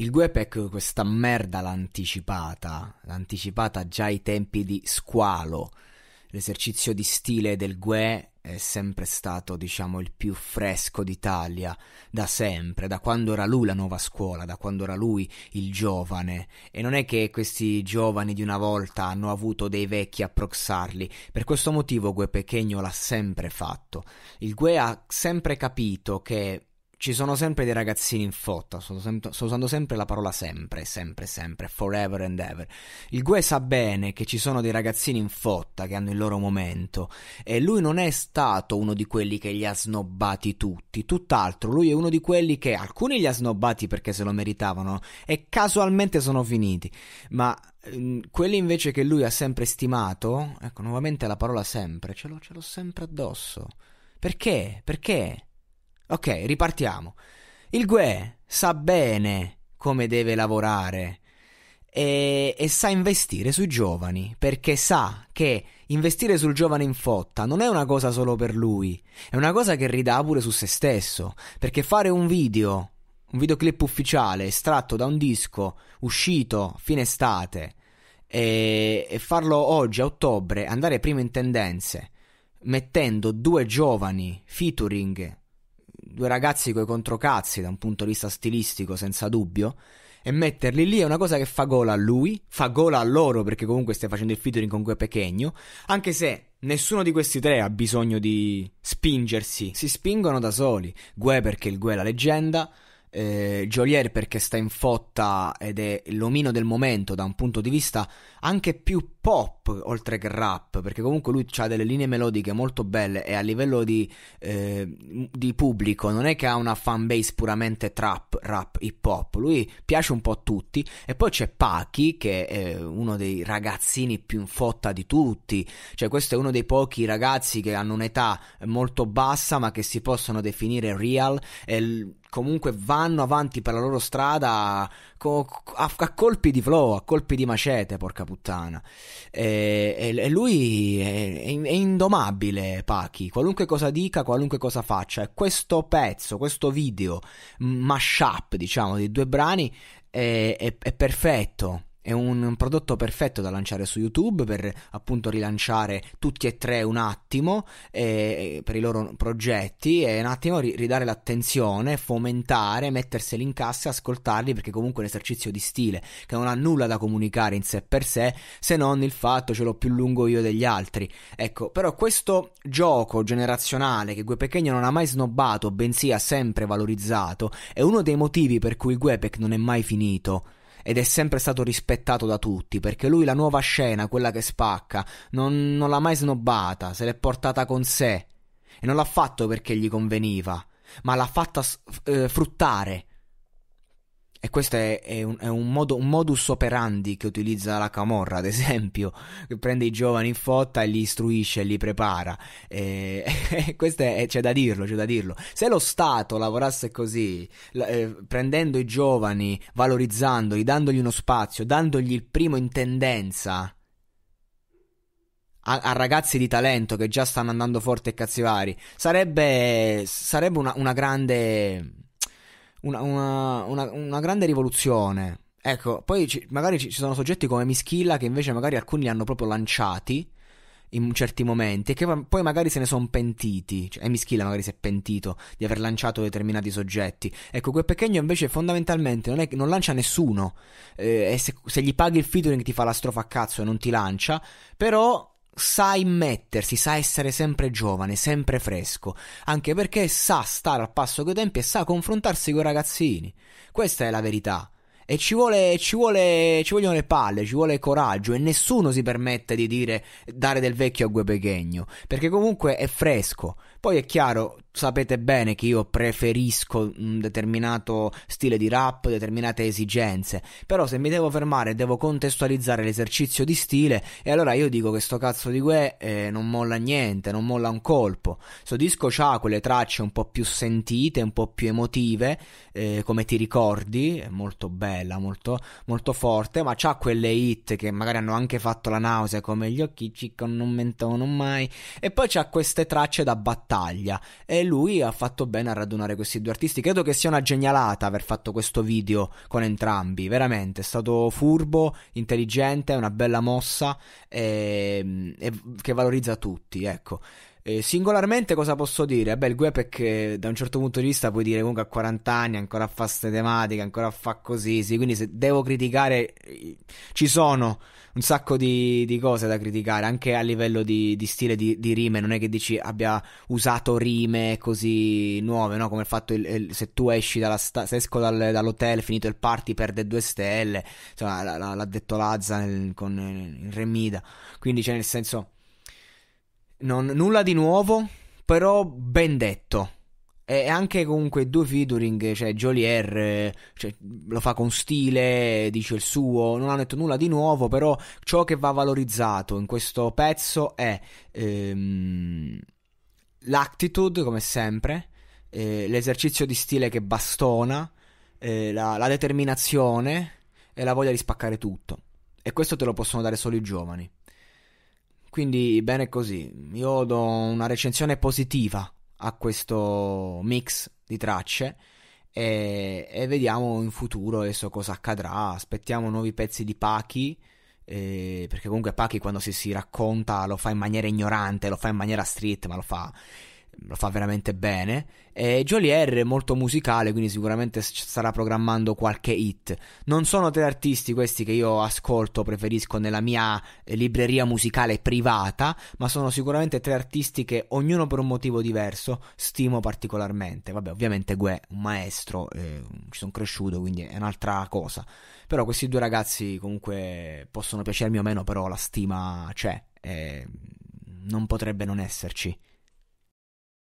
Il Guepec questa merda l'ha anticipata, l'ha anticipata già ai tempi di Squalo. L'esercizio di stile del Gue è sempre stato, diciamo, il più fresco d'Italia, da sempre, da quando era lui la nuova scuola, da quando era lui il giovane. E non è che questi giovani di una volta hanno avuto dei vecchi a proxarli, per questo motivo Gue Pechegno l'ha sempre fatto. Il Gue ha sempre capito che ci sono sempre dei ragazzini in fotta, sto, sem- sto, usando sempre la parola sempre, sempre, sempre, forever and ever. Il Gue sa bene che ci sono dei ragazzini in fotta che hanno il loro momento e lui non è stato uno di quelli che li ha snobbati tutti, tutt'altro, lui è uno di quelli che alcuni li ha snobbati perché se lo meritavano e casualmente sono finiti, ma ehm, quelli invece che lui ha sempre stimato, ecco nuovamente la parola sempre, ce l'ho, ce l'ho sempre addosso. Perché? Perché? Ok, ripartiamo. Il Gue sa bene come deve lavorare e, e, sa investire sui giovani, perché sa che investire sul giovane in fotta non è una cosa solo per lui, è una cosa che ridà pure su se stesso, perché fare un video, un videoclip ufficiale estratto da un disco uscito fine estate e, e farlo oggi a ottobre, andare prima in tendenze, mettendo due giovani featuring due ragazzi coi controcazzi da un punto di vista stilistico, senza dubbio. E metterli lì è una cosa che fa gola a lui, fa gola a loro perché comunque stai facendo il featuring con Gue Pechegno. Anche se nessuno di questi tre ha bisogno di spingersi, si spingono da soli. Gue perché il Gue è la leggenda, eh, Jolier perché sta in fotta ed è l'omino del momento da un punto di vista anche più pop oltre che rap, perché comunque lui ha delle linee melodiche molto belle e a livello di, eh, di pubblico non è che ha una fanbase puramente trap, rap, hip hop, lui piace un po' a tutti. E poi c'è Paki che è uno dei ragazzini più in fotta di tutti, cioè questo è uno dei pochi ragazzi che hanno un'età molto bassa ma che si possono definire real. E comunque vanno avanti per la loro strada co- a, a, colpi di flow, a colpi di macete, porca puttana. E, e, lui è, è, indomabile, Pachi. Qualunque cosa dica, qualunque cosa faccia. E questo pezzo, questo video mashup, diciamo, di due brani è, è perfetto è un prodotto perfetto da lanciare su YouTube per appunto rilanciare tutti e tre un attimo eh, per i loro progetti e un attimo ridare l'attenzione, fomentare, metterseli in cassa ascoltarli perché comunque è un esercizio di stile che non ha nulla da comunicare in sé per sé se non il fatto ce l'ho più lungo io degli altri. Ecco, però questo gioco generazionale che Gue Pechegno non ha mai snobbato bensì ha sempre valorizzato è uno dei motivi per cui Guepec non è mai finito ed è sempre stato rispettato da tutti, perché lui la nuova scena, quella che spacca, non, non l'ha mai snobbata, se l'è portata con sé. E non l'ha fatto perché gli conveniva, ma l'ha fatta eh, fruttare questo è, è, un, è un, modo, un, modus operandi che utilizza la Camorra, ad esempio, che prende i giovani in fotta e li istruisce li prepara. E, e questo è, c'è da dirlo, c'è da dirlo. Se lo Stato lavorasse così, eh, prendendo i giovani, valorizzandoli, dandogli uno spazio, dandogli il primo in tendenza, a, a, ragazzi di talento che già stanno andando forti e cazzivari, sarebbe, sarebbe una, una grande una, una, una, una grande rivoluzione. Ecco, poi ci, magari ci, sono soggetti come Mischilla che invece magari alcuni li hanno proprio lanciati in certi momenti e che poi magari se ne sono pentiti. Cioè, Mischilla magari si è pentito di aver lanciato determinati soggetti. Ecco, quel Pechegno invece fondamentalmente non, è, non lancia nessuno. Eh, e se, se, gli paghi il featuring ti fa la strofa a cazzo e non ti lancia. Però sa immettersi, sa essere sempre giovane, sempre fresco, anche perché sa stare al passo coi tempi e sa confrontarsi con i ragazzini. Questa è la verità. E ci, vuole, ci, vuole, ci vogliono le palle, ci vuole coraggio e nessuno si permette di dire dare del vecchio a Gue Pechegno, perché comunque è fresco. Poi è chiaro, sapete bene che io preferisco un determinato stile di rap, determinate esigenze, però se mi devo fermare e devo contestualizzare l'esercizio di stile, e allora io dico che sto cazzo di Gue eh, non molla niente, non molla un colpo. Sto disco ha quelle tracce un po' più sentite, un po' più emotive, eh, come ti ricordi, è molto bella, molto, molto forte, ma c'ha quelle hit che magari hanno anche fatto la nausea, come gli occhi ci non mentono mai, e poi c'ha queste tracce da battaglia. E E lui ha fatto bene a radunare questi due artisti. Credo che sia una genialata aver fatto questo video con entrambi. Veramente, è stato furbo, intelligente, una bella mossa e, e che valorizza tutti, ecco. Eh, singolarmente cosa posso dire? Beh, il Guepec da un certo punto di vista puoi dire comunque a 40 anni ancora fa queste tematiche, ancora fa così, sì, quindi se devo criticare ci sono un sacco di, di cose da criticare, anche a livello di, di stile di, di, rime, non è che dici abbia usato rime così nuove, no? Come il fatto il, il, se tu esci dalla sta- se esco dal, dall'hotel, finito il party, perde due stelle, insomma l- l'ha detto Lazza nel, con il Remida, quindi c'è nel senso non, nulla di nuovo, però ben detto. E anche comunque due featuring, cioè Jolier cioè, lo fa con stile, dice il suo, non hanno detto nulla di nuovo, però ciò che va valorizzato in questo pezzo è ehm, l'attitude, come sempre, eh, l'esercizio di stile che bastona, eh, la, la determinazione e la voglia di spaccare tutto. E questo te lo possono dare solo i giovani. Quindi bene così, io do una recensione positiva a questo mix di tracce e, e vediamo in futuro adesso cosa accadrà, aspettiamo nuovi pezzi di Pachi. Eh, perché comunque Pachi quando si, si racconta lo fa in maniera ignorante, lo fa in maniera street, ma lo fa lo fa veramente bene. E Jolier è molto musicale, quindi sicuramente starà programmando qualche hit. Non sono tre artisti questi che io ascolto, preferisco nella mia eh, libreria musicale privata, ma sono sicuramente tre artisti che ognuno per un motivo diverso stimo particolarmente. Vabbè, ovviamente Gue, un maestro, eh, ci sono cresciuto, quindi è un'altra cosa. Però questi due ragazzi comunque possono piacermi o meno, però la stima c'è. E non potrebbe non esserci.